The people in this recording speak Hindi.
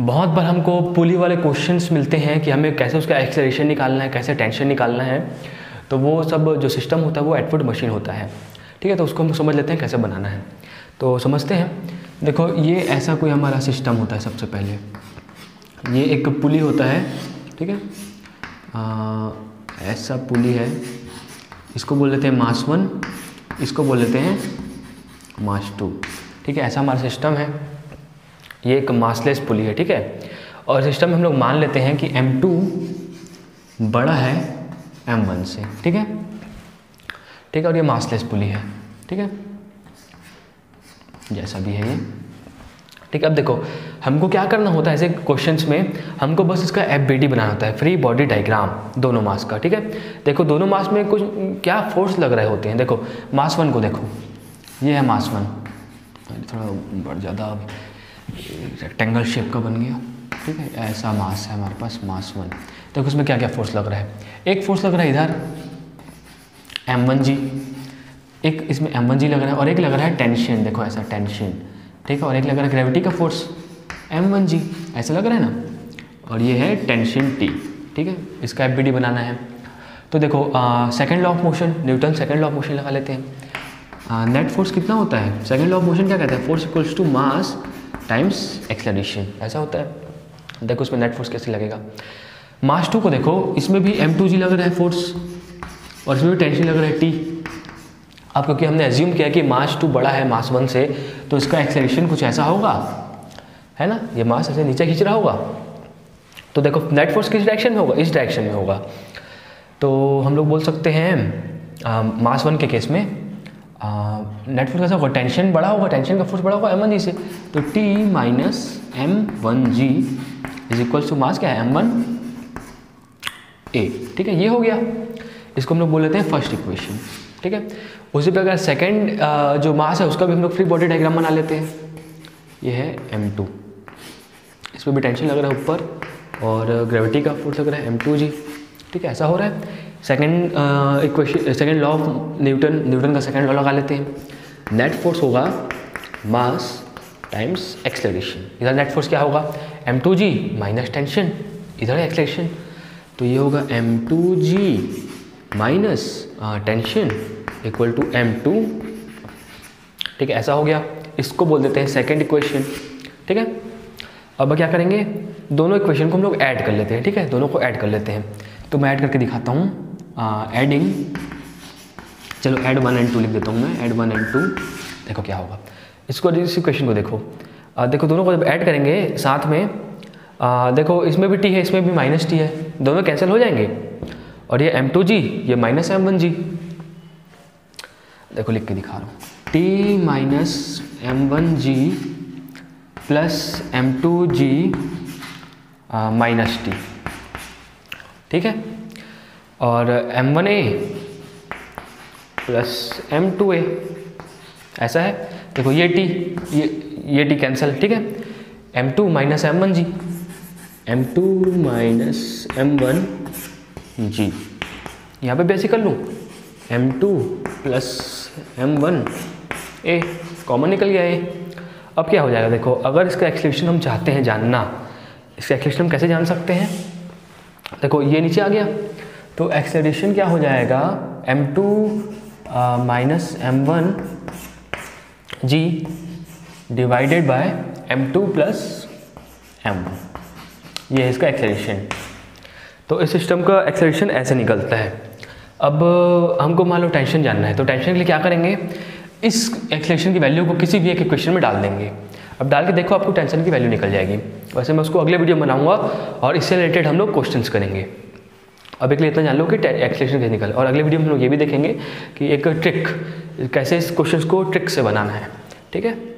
बहुत बार हमको पुली वाले क्वेश्चंस मिलते हैं कि हमें कैसे उसका एक्सेलरेशन निकालना है, कैसे टेंशन निकालना है। तो वो सब जो सिस्टम होता है, वो एटवुड मशीन होता है। ठीक है तो उसको हम समझ लेते हैं कैसे बनाना है। तो समझते हैं। देखो, ये ऐसा कोई हमारा सिस्टम होता है सबसे पहले। ये एक पुली होता है। ठीक है? ऐसा पुली है। इसको बोल लेते हैं मास वन इसको बोल लेते हैं मास टू ठीक है, ऐसा हमारा सिस्टम है। ये एक मासलेस पुली है, ठीक है? और सिस्टम में हम लोग मान लेते हैं कि M2 बड़ा है M1 से, ठीक है? ठीक है, और ये मासलेस पुली है, ठीक है? जैसा भी है ये। ठीक है, अब देखो, हमको क्या करना होता है ऐसे क्वेश्चंस में? हमको बस इसका एफबीडी बनाना होता है फ्री बॉडी डायग्राम दोनों मास का, ठीक है? देखो, दोनों मास में कुछ क्या फोर्स लग रहे होते हैं? देखो मास वन को देखो। ये है मास वन थोड़ा बढ़ ज़्यादा रेक्टेंगल शेप का बन गया। ठीक है? ऐसा मास है हमारे पास मास वन देखो उसमें क्या क्या फोर्स लग रहा है। एक फोर्स लग रहा है इधर एम वन जी एक इसमें एम वन जी लग रहा है और एक लग रहा है टेंशन देखो ऐसा टेंशन ठीक है? और एक लग रहा है ग्रेविटी का फोर्स एम वन जी ऐसा लग रहा है ना? और ये है टेंशन टी ठीक है? इसका एफ़ डी बनाना है। तो देखो second law of motion Newton second law of motion लगा लेते हैं। नेट फोर्स कितना होता है? सेकेंड लॉ ऑफ़ मोशन क्या कहता है? Force equals to mass times acceleration ऐसा होता है। देखो उसमें नेट फोर्स कैसे लगेगा। मास टू को देखो, इसमें भी एम टू जी लग रहा है फोर्स और इसमें भी टेंशन लग रहा है टी अब क्योंकि हमने एज्यूम किया कि मास टू बड़ा है मास वन से तो इसका एक्सेलेशन कुछ ऐसा होगा। है ना? ये मास ऐसे नीचे खींच रहा होगा। तो देखो नेट फोर्स किस डायरेक्शन में होगा? इस डायरेक्शन में होगा। तो हम लोग बोल सकते हैं मास वन के केस में नेट फोर्स कैसा होगा टेंशन बड़ा होगा टेंशन का फोर्स बड़ा होगा एम वन जी से। तो T minus m one g is equal to mass क्या है? एम वन ए ठीक है, ये हो गया। इसको हम लोग बोल लेते हैं फ़र्स्ट इक्वेशन ठीक है? उसी पर अगर सेकेंड जो मास है, उसका भी हम लोग फ्री बॉडी डायग्राम बना लेते हैं। ये है एम टू इसमें भी टेंशन लग रहा है ऊपर, और ग्रेविटी का फोर्स लग रहा है एम टू जी ठीक है, ऐसा हो रहा है। Second equation second law of Newton Newton का सेकेंड लॉ लगा लेते हैं। नेट फोर्स होगा मास टाइम्स एक्सलेशन इधर नेट फोर्स क्या होगा? M two g minus tension इधर एक्सलेशन तो ये होगा m two g minus tension equal to m two ठीक है, ऐसा हो गया। इसको बोल देते हैं सेकेंड इक्वेशन ठीक है? अब क्या करेंगे? दोनों इक्वेशन को हम लोग ऐड कर लेते हैं। ठीक है? दोनों को ऐड कर लेते हैं। तो मैं ऐड करके दिखाता हूँ। एडिंग चलो एड वन एंड टू लिख देता हूँ मैं एड वन एंड टू देखो क्या होगा। इसको इस क्वेश्चन को देखो। आ, देखो दोनों को जब ऐड करेंगे साथ में आ, देखो इसमें भी टी है इसमें भी माइनस टी है। दोनों कैंसिल हो जाएँगे। और ये एम टू जी ये माइनस एम वन जी देखो लिख के दिखा रहा हूँ। T minus m one g plus m two g minus T ठीक है? और m one a plus m two a ऐसा है? देखो, ये टी ये ये टी कैंसिल ठीक है? M two minus m one g m two minus m one g यहाँ पे बेसिक कर लूँ? M two plus m one a common निकल गया ए अब क्या हो जाएगा? देखो, अगर इसका एक्सलेशन हम चाहते हैं जानना, इसका एक्सलेशन हम कैसे जान सकते हैं? देखो, ये नीचे आ गया। तो एक्सेलेशन क्या हो जाएगा? M two minus m one g divided by m two plus m ये है इसका एक्सेलेशन तो इस सिस्टम का एक्सेलेशन ऐसे निकलता है। अब, हमको मान लो टेंशन जानना है तो टेंशन के लिए क्या करेंगे? इस एक्सलेशन की वैल्यू को किसी भी एक इक्वेशन में डाल देंगे। अब डाल के देखो आपको टेंशन की वैल्यू निकल जाएगी। वैसे मैं उसको अगले वीडियो में बनाऊँगा और इससे रिलेटेड हम लोग क्वेश्चंस करेंगे। अब एक लिए इतना जान लो कि एक्सलेशन कैसे निकल। और अगले वीडियो में हम लोग ये भी देखेंगे कि एक ट्रिक कैसे इस क्वेश्चन को ट्रिक से बनाना है। ठीक है?